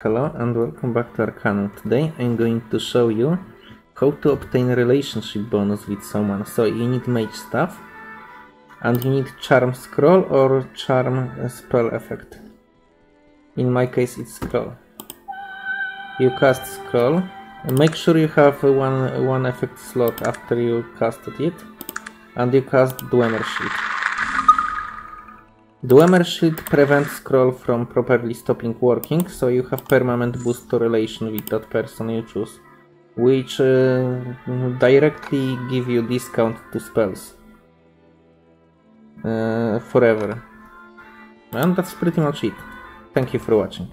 Hello and welcome back to Arcanum. Today I'm going to show you how to obtain relationship bonus with someone. So you need mage staff and you need charm scroll or charm spell effect. In my case it's scroll. You cast scroll. Make sure you have one one effect slot after you casted it and you cast Dwemer Shield. Dwemer Shield prevents scroll from properly stopping working, so you have permanent boost to relation with that person you choose, which uh, directly give you discount to spells uh, forever. And that's pretty much it. Thank you for watching.